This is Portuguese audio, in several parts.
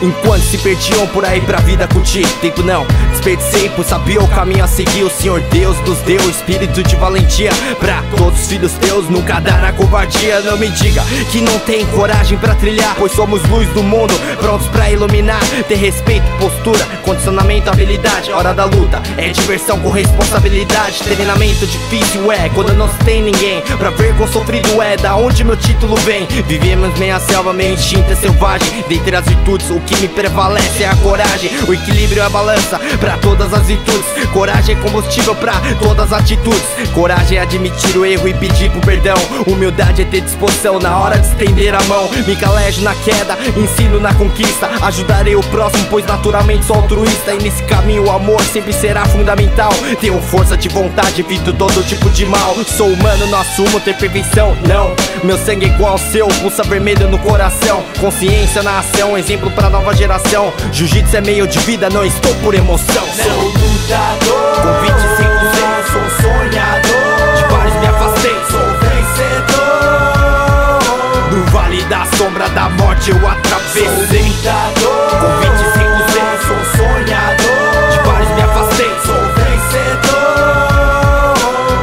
Enquanto se perdiam por aí pra vida curtir Tempo não, desperdicei, pois sabia o caminho a seguir. O Senhor Deus nos deu espírito de valentia Pra todos os filhos teus nunca dar a covardia. Não me diga que não tem coragem pra trilhar Pois somos luz do mundo, prontos pra iluminar. Ter respeito, postura, condicionamento, habilidade Hora da luta, é diversão com responsabilidade. Treinamento difícil é, quando não se tem ninguém Pra ver quão sofrido é, da onde meu título vem. Vivemos meia selva, meio instinto é selvagem Dentre as virtudes, o que me prevalece é a coragem. O equilíbrio é a balança pra todas as virtudes. Coragem é combustível pra todas as atitudes. Coragem é admitir o erro e pedir pro perdão. Humildade é ter disposição na hora de estender a mão. Me calejo na queda, ensino na conquista. Ajudarei o próximo, pois naturalmente sou altruísta. E nesse caminho o amor sempre será fundamental. Tenho força de vontade, evito todo tipo de mal. Sou humano, não assumo ter perfeição, não. Meu sangue é igual ao seu, pulsa vermelho no coração. Consciência na ação, exemplo pra nova geração. Jiu-jitsu é meio de vida, não estou por emoção. Sou lutador Com 25 anos, Sou sonhador. De vários me afastei. Sou vencedor. No vale da sombra da morte eu Sou atravessei lutador Com 25 anos, Sou sonhador. De vários me afastei. Sou vencedor.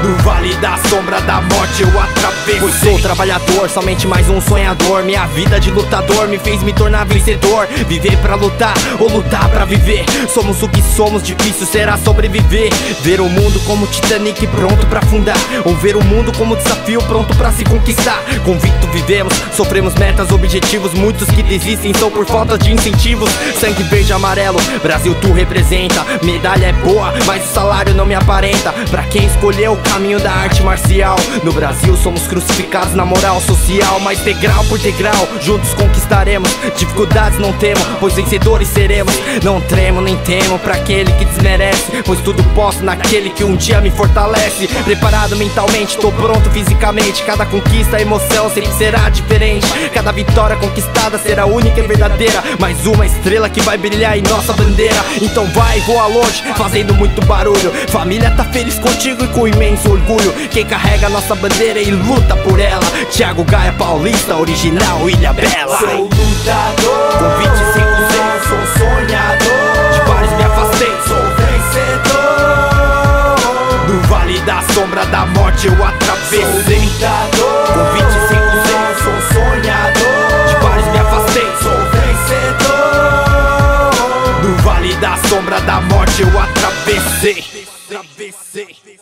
No vale da sombra da morte eu atravessei Pois sou trabalhador, somente mais um sonhador. Minha vida de lutador me fez me tornar vencedor. Viver pra lutar ou lutar pra viver. Somos o que somos, difícil será sobreviver. Ver o mundo como Titanic pronto pra afundar. Ou ver o mundo como desafio pronto pra se conquistar. Convicto vivemos, sofremos metas, objetivos Muitos que desistem são por falta de incentivos. Sangue verde amarelo, Brasil tu representa. Medalha é boa, mas o salário não me aparenta. Pra quem escolheu o caminho da arte marcial? No Brasil somos crucificados na moral social Mas degrau por degrau, juntos conquistaremos Dificuldades não temo, pois vencedores seremos. Não tremo nem temo pra aquele que desmerece Pois tudo posso naquele que um dia me fortalece. Preparado mentalmente, tô pronto fisicamente. Cada conquista, emoção sempre será diferente. Cada vitória conquistada será única e verdadeira. Mais uma estrela que vai brilhar em nossa bandeira. Então vai, voa longe, fazendo muito barulho. Família tá feliz contigo e com imenso orgulho. Quem carrega nossa bandeira e luta luta por ela. Thiago Gaia Paulista, original Ilha Bela. Sou lutador. Com 25 anos sou sonhador. De vários me afastei, sou vencedor. Do vale da sombra da morte eu atravessei. Sou lutador. Com 25 anos sou sonhador. De vários me afastei, sou vencedor. Do vale da sombra da morte eu atravessei. Atravessei.